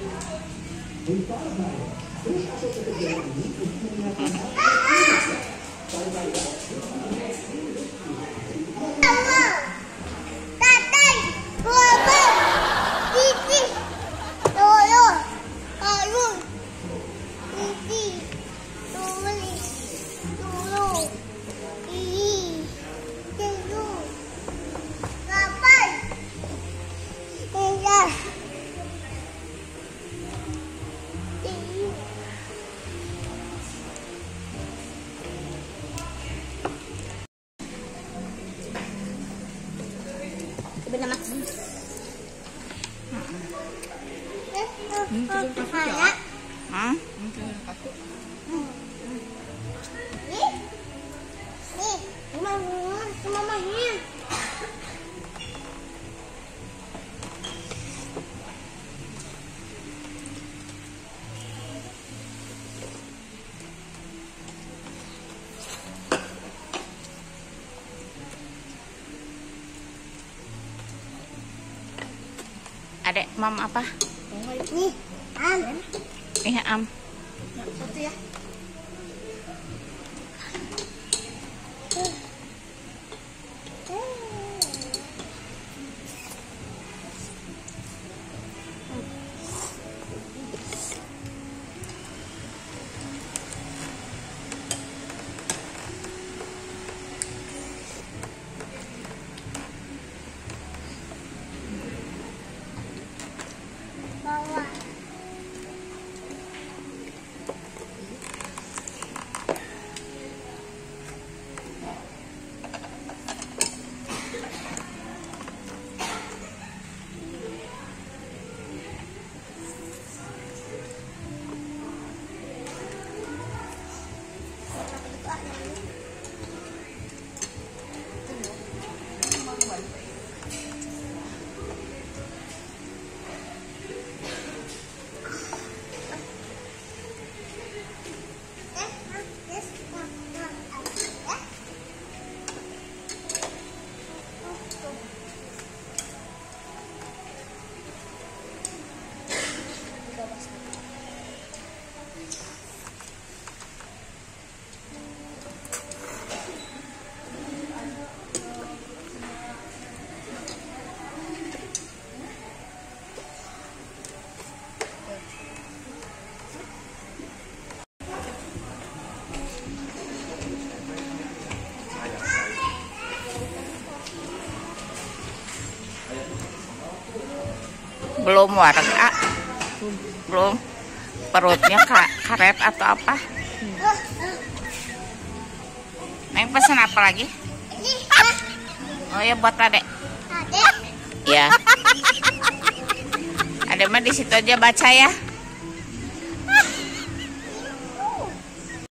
We thought about it. There's also going to be a unique 嗯。嗯，嗯。嗯，怕呀？啊？嗯。嗯，怕。Adek, mam apa? Nih, am. Iya, am. Satu ya. Belum warga. Belum. Perutnya ka- karet atau apa? Neng pesan apa lagi? Oh ya buat adek. adek. Ya. Adek mah di situ aja baca ya.